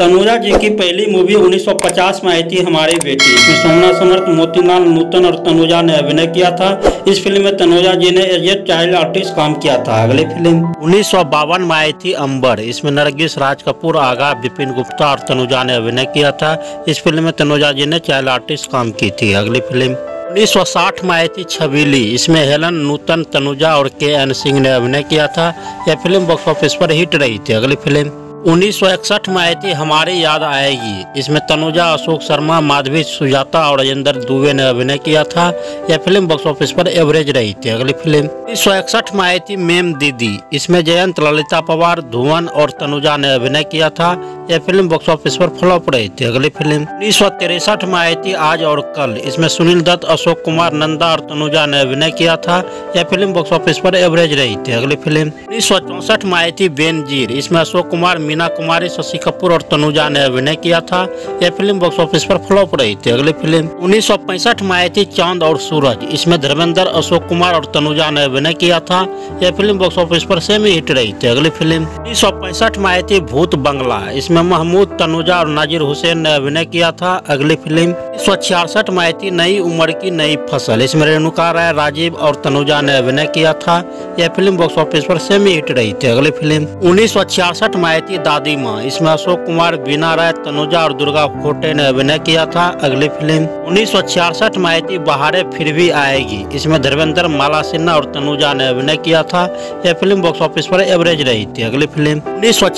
तनुजा जी की पहली मूवी 1950 में आई थी हमारी बेटी। इसमें सोमनाथ, समर्थ, मोतीलाल, नूतन और तनुजा ने अभिनय किया था। इस फ़िल्म में तनुजा जी ने एज ए चाइल्ड आर्टिस्ट काम किया था। अगली फ़िल्म उन्नीस सौ बावन में आई थी अंबर। इसमें नरगिस राज कपूर आगा, विपिन गुप्ता और तनुजा ने अभिनय किया था। इस फ़िल्म में तनुजा जी ने चाइल्ड आर्टिस्ट काम की थी। अगली फ़िल्म 1960 में आई थी छबीली। इसमें हेलन, नूतन, तनुजा और के एन सिंह ने अभिनय किया था। यह फ़िल्म बॉक्स ऑफ़िस पर हिट रही थी। अगली फ़िल्म 1961 में आई थी हमारी याद आएगी। इसमें तनुजा, अशोक शर्मा, माधवी, सुजाता और राजेंद्र दुबे ने अभिनय किया था। यह फ़िल्म बॉक्स ऑफ़िस पर एवरेज रही थी। अगली फ़िल्म उन्नीस में आई थी मेम दीदी। इसमें जयंत, ललिता पवार, धुवन और तनुजा ने अभिनय किया था। यह फ़िल्म बॉक्स ऑफ़िस पर फ्लॉप रही थी। अगली फ़िल्म उन्नीस सौ तिरसठ में आई थी आज और कल। इसमें सुनील दत्त, अशोक कुमार, नंदा और तनुजा ने अभिनय किया था। यह फ़िल्म बॉक्स ऑफ़िस पर एवरेज रही थी। अगली फ़िल्म उन्नीस सौ चौसठ में आई थी बेनजीर। इसमें अशोक कुमार, मीना कुमारी, शशि कपूर और तनुजा ने अभिनय किया था। यह फ़िल्म बॉक्स ऑफ़िस पर फ्लॉप रही थी। अगली फ़िल्म उन्नीस सौ पैंसठ में आई थी चाँद और सूरज। इसमें धर्मेंद्र, अशोक कुमार और तनुजा ने अभिनय किया था। यह फ़िल्म बॉक्स ऑफ़िस पर सेमी हिट रही थी। अगली फ़िल्म उन्नीस सौ पैंसठ में आई थी भूत बंगला। इसमें महमूद तनुजा और नाजिर हुसैन ने अभिनय किया था। अगली फ़िल्म उन्नीस में आई थी, नई उम्र की नई फ़सल। इसमें रेणुका राय राजीव और तनुजा ने अभिनय किया था। यह फ़िल्म बॉक्स ऑफ़िस पर सेमी हिट रही थी। अगली फ़िल्म उन्नीस सौ में आई थी, दादी माँ। इसमें अशोक कुमार, बीना राय, तनुजा और दुर्गा खोटे ने अभिनय किया था। अगली फ़िल्म उन्नीस सौ में आई थी, बहारे फिर भी आएगी। इसमें धर्मेंद्र, माला सिन्हा और तनुजा ने अभिनय किया था। यह फ़िल्म बॉक्स ऑफ़िस पर एवरेज रही थी। अगली फ़िल्म उन्नीस सौ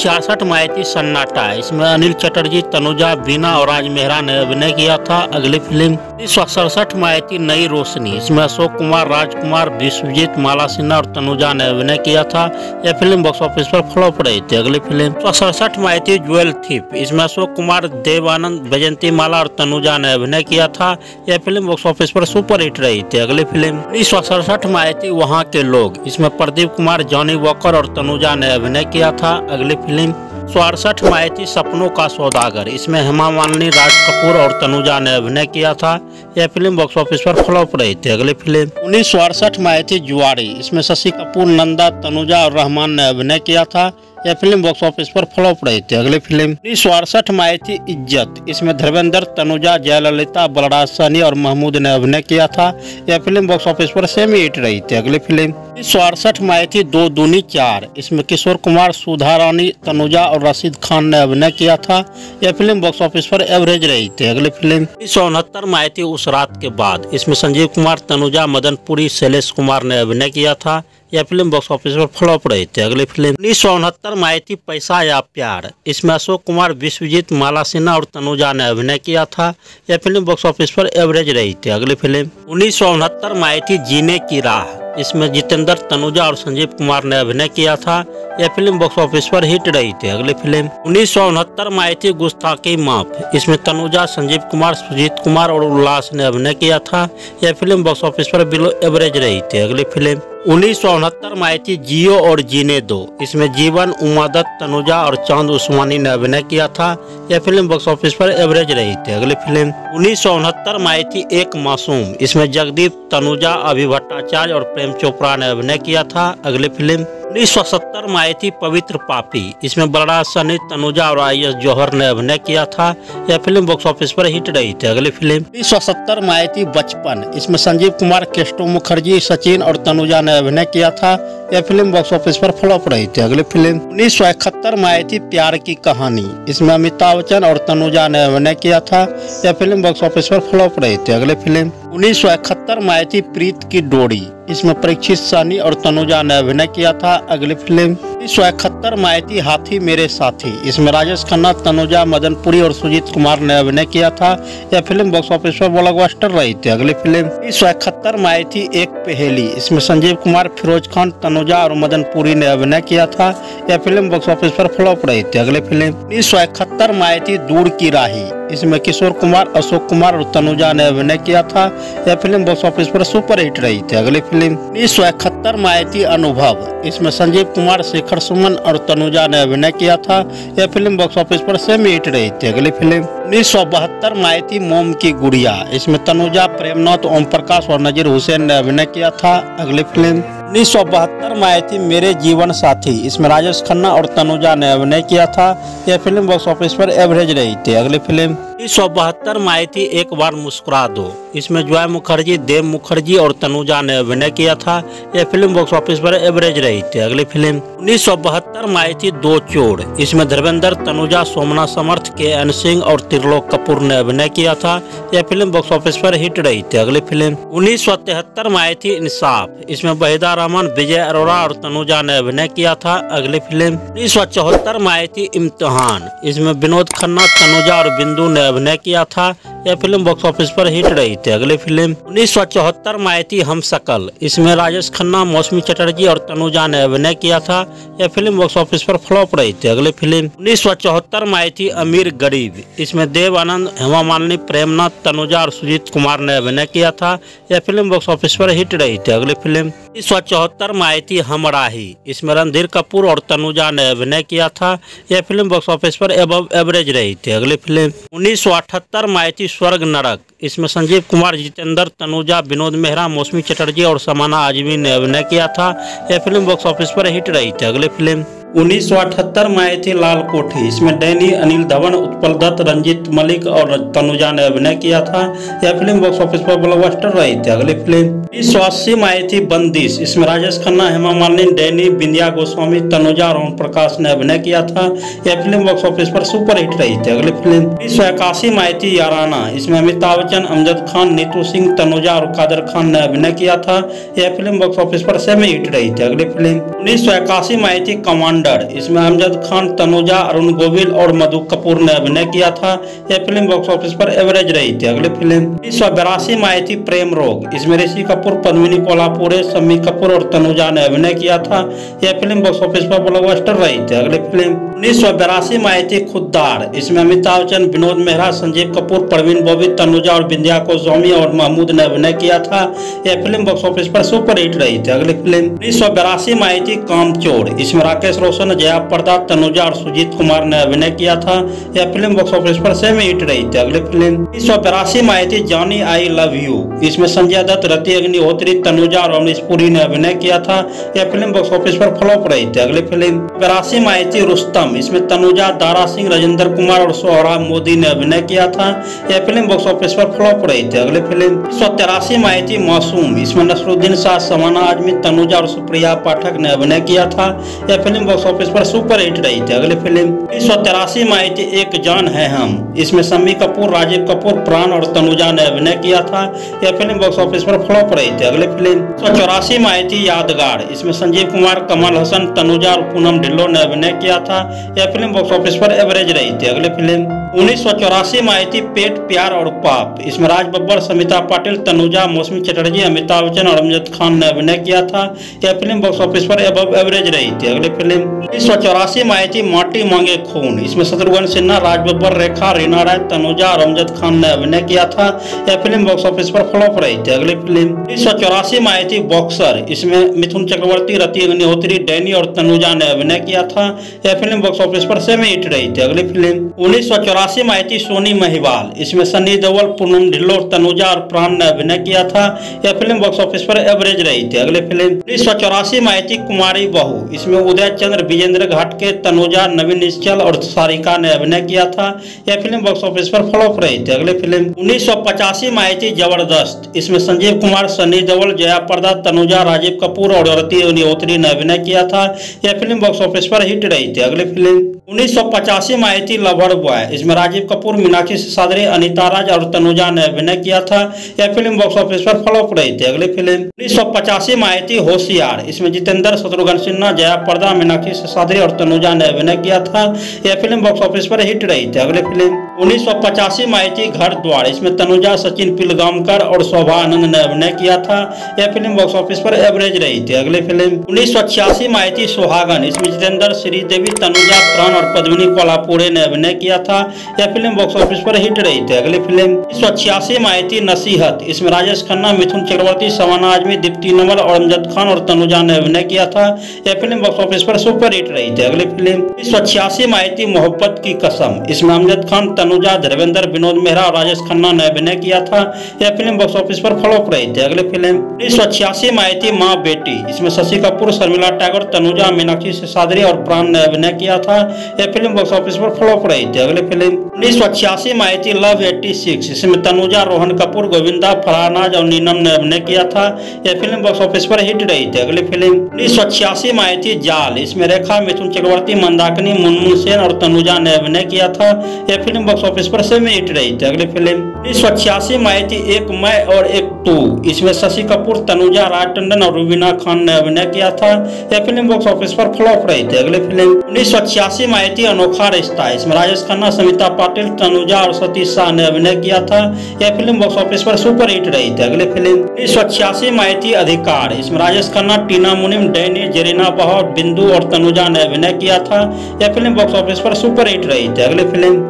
में आई थी, सन्नाटा। इसमें अनिल चटर्जी, तनुजा, बीना और राज मेहरा ने अभिनय किया था। अगली फ़िल्म उन्नीस सौ सड़सठ में आई थी नई रोशनी। इसमें अशोक कुमार, राजकुमार, विश्वजीत, माला सिन्हा और तनुजा ने अभिनय किया था। यह फ़िल्म बॉक्स ऑफ़िस पर फ्लॉप रही थी। अगली फ़िल्म सड़सठ में आई थी ज्वेल थीप। इसमें अशोक कुमार, देवानंद वैजंती माला और तनुजा ने अभिनय किया था। यह फ़िल्म बॉक्स ऑफ़िस पर सुपर हिट रही थी। अगली फ़िल्म उन्नीस सौ सड़सठ में आई थी वहाँ के लोग। इसमें प्रदीप कुमार, जॉनी वॉकर और तनुजा ने अभिनय किया था। अगली फ़िल्म सड़सठ मायती सपनों का सौदागर। इसमें हेमा मालिनी, राज कपूर और तनुजा ने अभिनय किया था। यह फ़िल्म बॉक्स ऑफ़िस पर फ्लॉप रही थी। अगली फ़िल्म, उन्नीस सौ आई थी जुआरी इसमें शशि कपूर, नंदा, तनुजा और रहमान ने अभिनय किया था। यह फ़िल्म बॉक्स ऑफ़िस पर फ्लॉप रही थी। अगली फ़िल्म उन्नीस में आई थी इज़्ज़त। इसमें धर्मेंद्र, तनुजा, जयललिता, बलराज सनी और महमूद ने अभिनय किया था। यह फ़िल्म बॉक्स ऑफ़िस पर सेमी हिट रही थी। अगली फ़िल्म उन्नीस सौ में आई थी दो दूनी चार। इसमें किशोर कुमार, सुधा रानी, तनुजा और रशीद खान ने अभिनय किया था। यह फ़िल्म बॉक्स ऑफ़िस पर एवरेज रही थी। अगली फ़िल्म उन्नीस सौ में आई थी उस रात के बाद। इसमें संजीव कुमार, तनुजा, मदनपुरी, शैलेश कुमार ने अभिनय किया था। यह फ़िल्म बॉक्स ऑफ़िस पर फ्लॉप रही थी अगली फ़िल्म उन्नीस सौ उनहत्तर में आई थी पैसा या प्यार। इसमें अशोक कुमार, विश्वजीत माला सिन्हा और तनुजा ने अभिनय किया था। यह फ़िल्म बॉक्स ऑफ़िस पर एवरेज रही थी। अगली फ़िल्म उन्नीस सौ उनहत्तर में आई थी जीने की राह। इसमें जितेंद्र, तनुजा और संजीव कुमार ने अभिनय किया था। यह फ़िल्म बॉक्स ऑफ़िस पर हिट रही थी। अगली फ़िल्म उन्नीस सौ में आई थी गुस्ताखी माफ़। इसमें तनुजा, संजीव कुमार, सुजीत कुमार और उल्लास ने अभिनय किया था। यह फ़िल्म बॉक्स ऑफ़िस पर बिलो एवरेज रही थी। अगली फ़िल्म उन्नीस सौ उनहत्तर में आई थी जियो और जीने दो। इसमें जीवन उमा दत्त तनुजा और चाँद उस्मानी ने अभिनय किया था। यह फ़िल्म बॉक्स ऑफ़िस पर एवरेज रही थी। अगली फ़िल्म उन्नीस सौ उनहत्तर में आई थी एक मासूम। इसमें जगदीप, तनुजा, अभि भट्टाचार्य और प्रेम चोपड़ा ने अभिनय किया था। अगली फ़िल्म उन्नीस सौ सत्तर में आई थी पवित्र पापी। इसमें बलराज सनी तनुजा और आई एस जौहर ने अभिनय किया था। यह फ़िल्म बॉक्स ऑफ़िस पर हिट रही थी। अगली फ़िल्म उन्नीस सौ सत्तर में आई थी बचपन। इसमें संजीव कुमार केस्टो मुखर्जी, सचिन और तनुजा ने अभिनय किया था। यह फ़िल्म बॉक्स ऑफ़िस पर फ्लॉप रही थी। अगली फ़िल्म उन्नीस सौ इकहत्तर में आई थी प्यार की कहानी। इसमें अमिताभ बच्चन और तनुजा ने अभिनय किया था। यह फ़िल्म बॉक्स ऑफ़िस पर फ्लॉप रही थी। अगली फ़िल्म उन्नीस सौ इकहत्तर में आई थी प्रीत की डोरी। इसमें परीक्षित सानी और तनुजा ने अभिनय किया था। अगली फ़िल्म सौ इकहत्तर में आई थी हाथी मेरे साथी। इसमें राजेश खन्ना, तनुजा मदनपुरी और सुजीत कुमार ने अभिनय किया था। यह फ़िल्म बॉक्स ऑफ़िस पर ब्लॉकबस्टर रही थी। अगली फ़िल्म सौ इकहत्तर में आई थी एक पहेली। इसमें संजीव कुमार, फिरोज खान, तनुजा और मदनपुरी ने अभिनय किया था। यह फ़िल्म बॉक्स ऑफ़िस पर फ्लॉप रही थी। अगली फ़िल्म उन्नीस सौ इकहत्तर में आई थी दूर की राही। इसमें किशोर कुमार, अशोक कुमार और तनुजा ने अभिनय किया था। यह फ़िल्म बॉक्स ऑफ़िस पर सुपर हिट रही थी। अगली फ़िल्म उन्नीस सौ इकहत्तर में आई थी अनुभव। इसमें संजीव कुमार, शेखर सुमन और तनुजा ने अभिनय किया था। यह फ़िल्म बॉक्स ऑफ़िस पर सेमी हिट रही थी। अगली फ़िल्म उन्नीस सौ बहत्तर में आई थी मोम की गुड़िया। इसमें तनुजा, प्रेमनाथ ओम प्रकाश और नजीर हुसैन ने अभिनय किया था। अगली फ़िल्म उन्नीस में आई थी मेरे जीवन साथी। इसमें राजेश खन्ना और तनुजा ने अभिनय किया था। यह फ़िल्म बॉक्स ऑफ़िस पर एवरेज रही थी। अगली फ़िल्म उन्नीस सौ बहत्तर में आई थी, एक बार मुस्कुरा दो। इसमें जॉय मुखर्जी, देव मुखर्जी और तनुजा ने अभिनय किया था। यह फ़िल्म बॉक्स ऑफ़िस पर एवरेज रही थी। अगली फ़िल्म उन्नीस सौ बहत्तर में आई थी, दो चोर। इसमें धर्मेंद्र, तनुजा, सोमना समर्थ, के एन सिंह और त्रिलोक कपूर ने अभिनय किया था। यह फ़िल्म बॉक्स ऑफ़िस पर हिट रही थी। अगली फ़िल्म उन्नीस सौ तिहत्तर में आई थी, इंसाफ। इसमें बहिदा रहमान, विजय अरोरा और तनुजा ने अभिनय किया था। अगली फ़िल्म उन्नीस सौ चौहत्तर में आई थी, इम्तिहान। इसमें विनोद खन्ना, तनुजा और बिंदु ने अभिनय किया था, यह फ़िल्म बॉक्स ऑफ़िस पर हिट रही थी। अगली फ़िल्म, उन्नीस सौ चौहत्तर में आई थी हम सकल इसमें राजेश खन्ना, मौसमी चटर्जी और तनुजा ने अभिनय किया था। यह फ़िल्म बॉक्स ऑफ़िस पर फ्लॉप रही थी। अगली फ़िल्म, उन्नीस सौ चौहत्तर में आई थी अमीर गरीब। इसमें देव आनंद, हेमा मालिनी, प्रेमनाथ, तनुजा और सुजीत कुमार ने अभिनय किया था। यह फ़िल्म बॉक्स ऑफ़िस पर हिट रही थी। अगली फ़िल्म, उन्नीस सौ चौहत्तर में आई थी हम राही। इसमें रणधीर कपूर और तनुजा ने अभिनय किया था। यह फ़िल्म बॉक्स ऑफ़िस पर एवरेज रही थी। अगली फ़िल्म, उन्नीस में मायती स्वर्ग नरक। इसमें संजीव कुमार, जितेंद्र तनुजा, विनोद मेहरा, मौसमी चटर्जी और समाना आजमी ने अभिनय किया था। यह फ़िल्म बॉक्स ऑफ़िस पर हिट रही थी। अगली फ़िल्म उन्नीस में आई थी लाल कोठी। इसमें डैनी, अनिल धवन, उत्पल दत्त, रंजीत मलिक और तनुजा ने अभिनय किया था। यह फ़िल्म बॉक्स ऑफ़िस पर ब्लॉकबस्टर रही थी। अगली फ़िल्म उन्नीस सौ अस्सी में आई थी बंदिश। इसमें राजेश खन्ना, हेमा मालिनी, डैनी, बिंदिया गोस्वामी, तनुजा और ओम प्रकाश ने अभिनय किया था। यह फ़िल्म बॉक्स ऑफ़िस पर सुपर हिट रही थी। अगली फ़िल्म उन्नीस सौ इक्यासी में आई थी याराना। इसमें अमिताभ बच्चन, अमजद खान, नीतू सिंह, तनुजा और कादर खान ने अभिनय किया था। यह फ़िल्म बॉक्स ऑफ़िस पर सेमी हिट रही थी। अगली फ़िल्म उन्नीस सौ इक्यासी में आई थी कमांड कमांडर इसमें अमजद खान, तनुजा, अरुण गोविल और मधु कपूर ने अभिनय किया था। यह फ़िल्म बॉक्स ऑफ़िस पर एवरेज रही थी। अगली फ़िल्म उन्नीस सौ बिरासी में आई थी प्रेम रोग। इसमें ऋषि कपूर, पद्मिनी कोल्हापुरे समी कपूर और तनुजा ने अभिनय किया था। यह फ़िल्म बॉक्स ऑफ़िस पर ब्लॉकबस्टर रही थी। अगली फ़िल्म, उन्नीस सौ बिरासी में आई थी खुददार। इसमें अमिताभ बच्चन, विनोद मेहरा, संजीव कपूर, प्रवीण बॉबी, तनुजा और बिंदिया गोस्वामी और महमूद ने अभिनय किया था। यह फ़िल्म बॉक्स ऑफ़िस पर सुपर हिट रही थी। अगली फ़िल्म, उन्नीस सौ बिरासी में आई थी कामचोर इसमें राकेश रोशन जया प्रदा तनुजा और सुजीत कुमार ने अभिनय किया था। यह फ़िल्म बॉक्स ऑफ़िस पर सेमी हिट रही थी। अगली फ़िल्म उन्नीस सौ बिरासी में आई थी, जॉनी आई लव यू इसमें संजय दत्त, रति अग्निहोत्री, तनुजा और अमरीश पुरी ने अभिनय किया था। यह फ़िल्म बॉक्स ऑफ़िस पर फ्लॉप रही थी। अगली फ़िल्म बिरासी में आई थी, रुस्तम। इसमें तनुजा, दारा सिंह, राजेंद्र कुमार और सोहराब मोदी ने अभिनय किया था। यह फ़िल्म बॉक्स ऑफ़िस पर फ्लॉप रही थी। अगली फ़िल्म उन्नीस सौ तिरासी में आई थी, मासूम। इसमें नसरुद्दीन शाह, समाना आजमी, तनुजा और सुप्रिया पाठक ने अभिनय किया था। यह फ़िल्म बॉक्स ऑफ़िस पर सुपर हिट रही थी। अगली फ़िल्म उन्नीस सौ तिरासी में आई थी एक जान है हम। इसमें सम्मी कपूर, राजीव कपूर, प्राण और तनुजा ने अभिनय किया था। यह फ़िल्म बॉक्स ऑफ़िस पर फ्लॉप रही थी। अगली फ़िल्म सौ चौरासी में आई थी यादगार। इसमें संजीव कुमार, कमल हसन, तनुजा और पूनम ढिल्लो ने अभिनय किया था। यह फ़िल्म बॉक्स ऑफ़िस पर एवरेज रही थी। अगली फ़िल्म उन्नीस सौ चौरासी में आई थी पेट, प्यार और पाप। इसमें राज बब्बर, समिता पाटिल, तनुजा, मौसमी चटर्जी, अमिताभ बच्चन और अमजद खान ने अभिनय किया था। यह फ़िल्म बॉक्स ऑफ़िस पर एवरेज रही थी। अगली फ़िल्म उन्नीस सौ चौरासी में आई थी माटी मांगे खून। इसमें शत्रुघ्न सिन्हा, राज बब्बर, रेखा, रीना राय, तनुजा और अमजद खान ने अभिनय किया था। यह फ़िल्म बॉक्स ऑफ़िस पर फ्लॉप रही थी। अगली फ़िल्म उन्नीस सौ चौरासी में आई थी बॉक्सर इसमें मिथुन चक्रवर्ती, रति अग्निहोत्री, डैनी और तनुजा ने अभिनय किया था। यह फ़िल्म बॉक्स ऑफ़िस पर सेमी हिट रही थी। अगली फ़िल्म उन्नीस सौ चौरासी सौ चौरासी में आई थी सोनी महिवाल। इसमें सनी देवल पूनम ढिल्लो तनुजा और प्राण ने अभिनय किया था। यह फ़िल्म बॉक्स ऑफ़िस पर एवरेज रही थी। अगले फ़िल्म उन्नीस सौ चौरासी में आई थी कुमारी बहू। इसमें उदय चंद्र, विजेंद्र घाटके तनुजा, नवीन निश्चल और सारिका ने अभिनय किया था। यह फ़िल्म बॉक्स ऑफ़िस पर फ्लॉप रही थी। अगले फ़िल्म, उन्नीस सौ पचासी में आई थी ज़बरदस्त। इसमें संजीव कुमार, सनी देवल जया प्रदा, तनुजा, राजीव कपूर और अग्निहोत्री ने अभिनय किया था। यह फ़िल्म बॉक्स ऑफ़िस पर हिट रही थी। अगली फ़िल्म, उन्नीस सौ पचासी में आई थी लवर बॉय। इसमें राजीव कपूर, मीनाक्षी सादरी अनिता राज और तनुजा ने अभिनय किया था। यह फ़िल्म बॉक्स ऑफ़िस पर फ्लॉप रही थी। अगली फ़िल्म, उन्नीस सौ पचासी में आई थी होशियार। इसमें जितेंद्र शत्रुघ्न सिन्हा, जया पर्दा, मीनाक्षी सादरी और तनुजा ने अभिनय किया था। यह फ़िल्म बॉक्स ऑफ़िस पर हिट रही थी। अगली फ़िल्म उन्नीस सौ पचासी में आई थी घर द्वार। इसमें तनुजा, सचिन पिलगामकर और शोभा आनंद ने अभिनय किया था। यह फ़िल्म बॉक्स ऑफ़िस पर एवरेज रही थी। अगली फ़िल्म उन्नीस सौ छियासी में आई थी सुहागन। इसमें जितेंद्र, श्रीदेवी, तनुजा प्राण और पद्मिनी कोल्हापुरे ने अभिनय किया था। यह फ़िल्म बॉक्स ऑफ़िस पर हिट रही थी। अगली फ़िल्म उन्नीस सौ छियासी में आई थी नसीहत। इसमें राजेश खन्ना, मिथुन चक्रवर्ती, सवाना आजमी, दीप्ति नमल और अमजद खान और तनुजा ने अभिनय किया था। यह फ़िल्म बॉक्स ऑफ़िस पर सुपर हिट रही थी। अगली फ़िल्म उन्नीस सौ छियासी में आई थी मोहब्बत की कसम। इसमें अमजद खान तनुजा, धर्मेंद्र, विनोद मेहरा और राजेश खन्ना ने अभिनय किया था। यह फ़िल्म बॉक्स ऑफ़िस पर फ्लॉप रही थी। अगली फ़िल्म, उन्नीस सौ छियासी में आई थी माँ बेटी। इसमें शशि कपूर, शर्मिला टैगोर, तनुजा, मीनाक्षी सिसादरी और प्राण ने अभिनय किया था। यह फ़िल्म बॉक्स ऑफ़िस पर फ्लॉप रही थी। अगली फ़िल्म, उन्नीस सौ छियासी में आई थी लव एट्टी सिक्स इसमें तनुजा, रोहन कपूर, गोविंदा फरानाज और नीनम ने अभिनय किया था। यह फ़िल्म बॉक्स ऑफ़िस पर हिट रही थी। अगली फ़िल्म, उन्नीस सौ छियासी में आई थी जाल। इसमें रेखा, मिथुन चक्रवर्ती, मंदाकिनी मुनमुन सेन और तनुजा ने अभिनय किया था। यह फ़िल्म बॉक्स ऑफ़िस पर सेमी हिट रही थी। अगली फ़िल्म उन्नीस सौ छियासी में आई थी एक मैं और एक तू। इसमें शशि कपूर, तनुजा राज टंडन और रुबीना खान ने अभिनय किया था। यह फ़िल्म बॉक्स ऑफ़िस पर फ्लॉप रही थी। अगली फ़िल्म उन्नीस सौ छियासी में आई थी अनोखा रिश्ता। इसमें राजेश खन्ना, समिता पाटिल, तनुजा और सतीश शाह ने अभिनय किया था। यह फ़िल्म बॉक्स ऑफ़िस पर सुपर हिट रही थी। अगली फ़िल्म उन्नीस सौ छियासी में आई थी अधिकार। इसमें राजेश खन्ना, टीना मुनिम, डैनी, जरीना बहौर बिंदु और तनुजा ने अभिनय किया था। यह फ़िल्म बॉक्स ऑफ़िस पर सुपर हिट रही थी। अगली फ़िल्म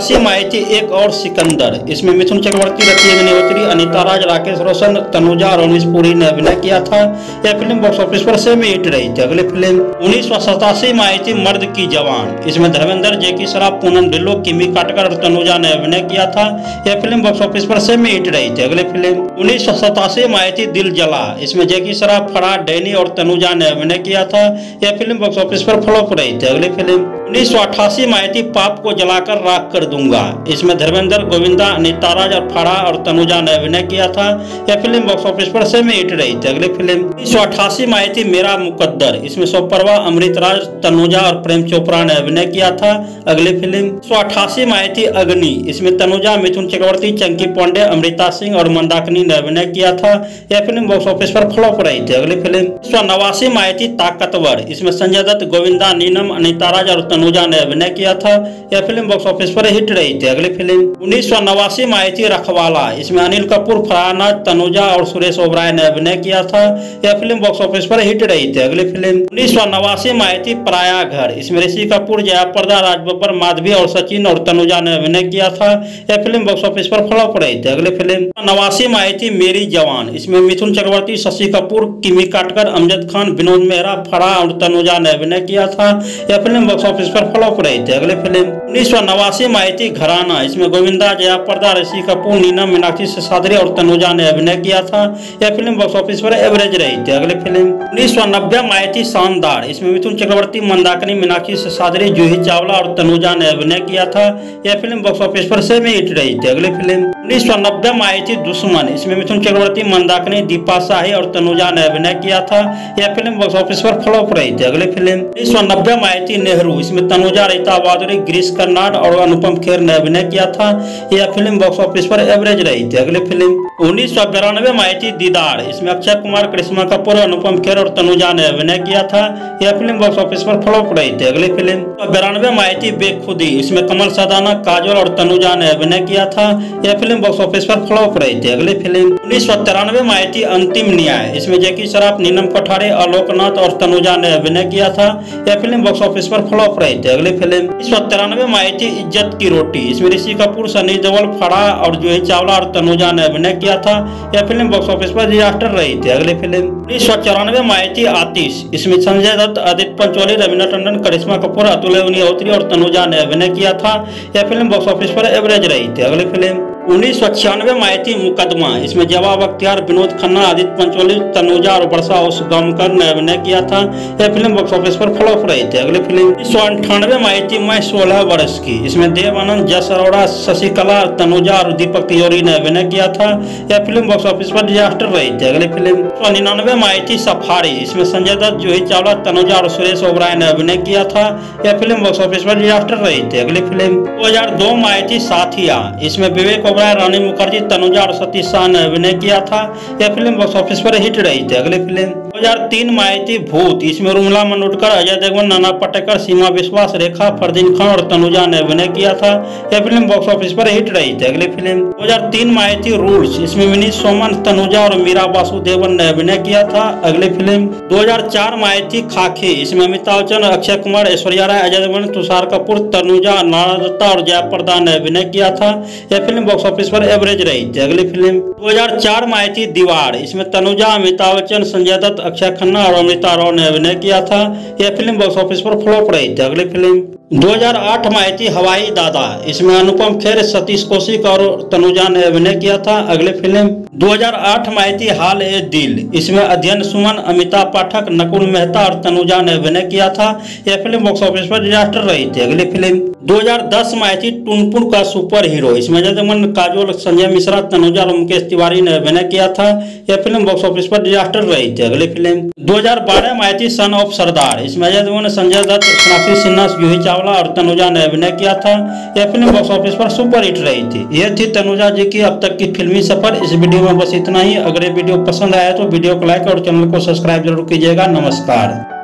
छियासी में आई थी एक और सिकंदर। इसमें मिथुन चक्रवर्ती रति अग्निहोत्री अनिता, राज राकेश, रोशन, तनुजा और उन्नीस पुरी ने अभिनय किया था। यह फ़िल्म बॉक्स ऑफ़िस पर सेमी हिट रही थी। अगली फ़िल्म उन्नीस सौ सतासी में आई थी मर्द की जवान। इसमें धर्मेंद्र, जेकी सराफ, पूनम ढिल्लो, किमी काटकर और तनुजा ने अभिनय किया था। यह फ़िल्म बॉक्स ऑफ़िस पर सेमी हिट रही थी। अगली फ़िल्म उन्नीस सौ सतासी में आई थी दिल जला। इसमें जैकी सराफ फराज डैनी और तनुजा ने अभिनय किया था। यह फ़िल्म बॉक्स ऑफ़िस पर फ्लॉप रही थी। अगली फ़िल्म उन्नीस सौ अठासी में आई थी, पाप को जलाकर राख कर दूँगा। इसमें धर्मेंद्र, गोविंदा, अनिता राज और फड़ा और तनुजा ने अभिनय किया था। यह फ़िल्म बॉक्स ऑफ़िस पर सेमी हिट रही थी। अगली फ़िल्म उन्नीस सौ अठासी में आई थी, मेरा मुकद्दर। इसमें सोपरवा, अमृत राज, तनुजा और प्रेम चोपड़ा ने अभिनय किया था। अगली फ़िल्म सौ में आई थी, अग्नि। इसमें तनुजा, मिथुन चक्रवर्ती, चंकी पांडे, अमृता सिंह और मंदाकिनी ने अभिनय किया था। यह फ़िल्म बॉक्स ऑफ़िस पर फ्लॉप रही थी। अगली फ़िल्म सौ में आई थी, ताकतवर। इसमें संजय दत्त, गोविंदा नीनम अनिता राज और तनुजा ने अभिनय किया था। यह फ़िल्म बॉक्स ऑफ़िस पर हिट रही थी। अगली फ़िल्म उन्नीस सौ नवासी में आई थी रखवाला। इसमें अनिल कपूर, फरहाना, तनुजा और सुरेश ओबराय ने अभिनय किया था। यह फ़िल्म बॉक्स ऑफ़िस पर हिट रही थी। अगली फ़िल्म उन्नीस सौ नवासी में आई थी पराया घर। इसमें ऋषि कपूर जयाप्रदा राज बब्बर, माधवी और सचिन और तनुजा ने अभिनय किया था। यह फ़िल्म बॉक्स ऑफ़िस पर फ्लॉप रही थी। अगली फ़िल्म नवासी में आई थी मेरी जवान। इसमें मिथुन चक्रवर्ती, शशि कपूर, किमी काटकर, अमजद खान, विनोद मेहरा फड़ा और तनुजा ने अभिनय किया था। यह फ़िल्म बॉक्स ऑफ़िस पर फ्लॉप रही थी अगले फ़िल्म उन्नीस सौ नवासी में आई थी घराना। इसमें गोविंदा, जया पर्दा, ऋषि कपूर, नीना मीनाक्षी सिसादरी और तनुजा ने अभिनय किया था। यह फ़िल्म बॉक्स ऑफ़िस पर एवरेज रही थी। अगली फ़िल्म उन्नीस सौ नब्बे में आई थी शानदार। इसमें मिथुन चक्रवर्ती, मंदाकिनी, मीनाक्षी सिसादरी जूही चावला और तनुजा ने अभिनय किया था। यह फ़िल्म बॉक्स ऑफ़िस पर सेमी हिट रही थी। अगली फ़िल्म उन्नीस सौ नब्बे में आई थी दुश्मन। इसमें मिथुन चक्रवर्ती, मंदाकिनी, दीपा शाही और तनुजा ने अभिनय किया था। यह फ़िल्म बॉक्स ऑफ़िस पर फ्लॉप रही थी। अगली फ़िल्म उन्नीस सौ नब्बे में आई थी नेहरू। इसमें तनुजा रीता बहादुरी गिरीश कर्नाड और अनुपम खेर ने अभिनय किया था। यह फ़िल्म बॉक्स ऑफ़िस पर एवरेज रही थी। अगली फ़िल्म उन्नीस सौ बिरानवे में आई थी दीदार। इसमें अक्षय कुमार, करिश्मा कपूर, अनुपम खेर और तनुजा ने अभिनय किया था। यह फ़िल्म बॉक्स ऑफ़िस पर फ्लॉप रही थी। अगली फ़िल्म बिरानवे में आई थी बेखुदी। इसमें कमल सदाना, काजल और तनुजा ने अभिनय किया था। यह फ़िल्म बॉक्स ऑफ़िस पर फ्लॉप रही थी। अगली फ़िल्म उन्नीस सौ तिरानवे में आई थी अंतिम न्याय। इसमें जैकी सराफ नीलम कोठारे, आलोकनाथ और तनुजा ने अभिनय किया था। यह फ़िल्म बॉक्स ऑफ़िस पर फ्लॉप रही थे। अगली फ़िल्म उन्नीस सौ तिरानवे में आई थी इज़्ज़त की रोटी। इसमें ऋषि कपूर, सनी देओल, फड़ा और जूही चावला और तनुजा ने अभिनय किया था। यह फ़िल्म बॉक्स ऑफ़िस पर डिजास्टर रही थी। अगली फ़िल्म उन्नीस सौ चौरानवे में आई थी आतिश। इसमें संजय दत्त, आदित्य पंचोली, रवीना टंडन, करिश्मा कपूर, अतुल अग्निहोत्री और तनुजा ने अभिनय किया था। यह फ़िल्म बॉक्स ऑफ़िस पर एवरेज रही थी। अगली फ़िल्म उन्नीस सौ छियानवे में आई थी मुकदमा। इसमें जवाब अख्तियार विनोद खन्ना, आदित्य पंचोली, तनुजा और वर्षा उसगामकर ने अभिनय किया था। यह फ़िल्म बॉक्स ऑफ़िस पर फ्लॉप रही थी। अगली फ़िल्म उन्नीस सौ अंठानवे में आई थी मैं सोलह वर्ष की। इसमें देव आनंद जस अरोड़ा शशिकला, तनुजा और दीपक तिजोरी ने अभिनय किया था। यह फ़िल्म बॉक्स ऑफ़िस पर डिजास्टर रही थी। अगली फ़िल्म निन्यानवे में आई थी सफारी। इसमें संजय दत्त जूही चावला, तनुजा और सुरेश ओबराय ने अभिनय किया था। यह फ़िल्म बॉक्स ऑफ़िस पर डिजास्टर रही थी। अगली फ़िल्म दो में आई थी साथिया। इसमें विवेक ओबराय, रानी मुखर्जी, तनुजा और सतीश शाह ने अभिनय किया था। यह फ़िल्म बॉक्स ऑफ़िस पर हिट रही थी। अगली फ़िल्म 2003 में आई थी भूत, इसमें रुमला मनोटकर अजय देवगन, नाना पटेकर, सीमा विश्वास, रेखा, फरदीन खान और तनुजा ने अभिनय किया था। यह फ़िल्म बॉक्स ऑफ़िस पर हिट रही थी। अगली फ़िल्म 2003 में आई थी रूल्स, इसमें विनीत सोमन, तनुजा और मीरा वासुदेवन ने अभिनय किया था। अगली फ़िल्म 2004 में आई थी इसमें अमिताभ बच्चन, अक्षय कुमार, ऐश्वर्या राय, अजय देवगन, तुषार कपूर, तनुजा नारा दत्ता और जयाप्रदा ने अभिनय किया था। यह फ़िल्म बॉक्स ऑफ़िस पर एवरेज रही थी। अगली फ़िल्म 2004 में आई थी दीवार, इसमें तनुजा, अमिताभ बच्चन, संजय दत्त अक्षय खन्ना और अमृता राव ने अभिनय किया था। यह फ़िल्म बॉक्स ऑफ़िस पर फ्लॉप रही। थी अगली फ़िल्म 2008 में आई थी हवाई दादा। इसमें अनुपम खेर, सतीश कौशिक और तनुजा ने अभिनय किया था। अगली फ़िल्म 2008 में आई थी हाल ए दिल। इसमें अध्ययन सुमन, अमिताभ पाठक, नकुल मेहता और तनुजा ने अभिनय किया था। यह फ़िल्म बॉक्स ऑफ़िस पर डिजास्टर रही थी। अगली फ़िल्म 2010 में आई थी टुनपुर का सुपर हीरो इसमें जजमन काजोल, संजय मिश्रा, तनुजा और मुकेश तिवारी ने अभिनय किया था। यह फ़िल्म बॉक्स ऑफ़िस पर डिजास्टर रही थी। अगली फ़िल्म 2012 में आई थी सन ऑफ़ सरदार इसमें जजमन संजय दत्त सोनाक्षी सिन्हा जूही चावला और तनुजा ने अभिनय किया था। यह फ़िल्म बॉक्स ऑफ़िस पर सुपर हिट रही थी। यह थी तनुजा जी की अब तक की फिल्मी सफ़र। इस वीडियो में बस इतना ही। अगर ये वीडियो पसंद आया तो वीडियो को लाइक और चैनल को सब्सक्राइब ज़रूर कीजिएगा। नमस्कार।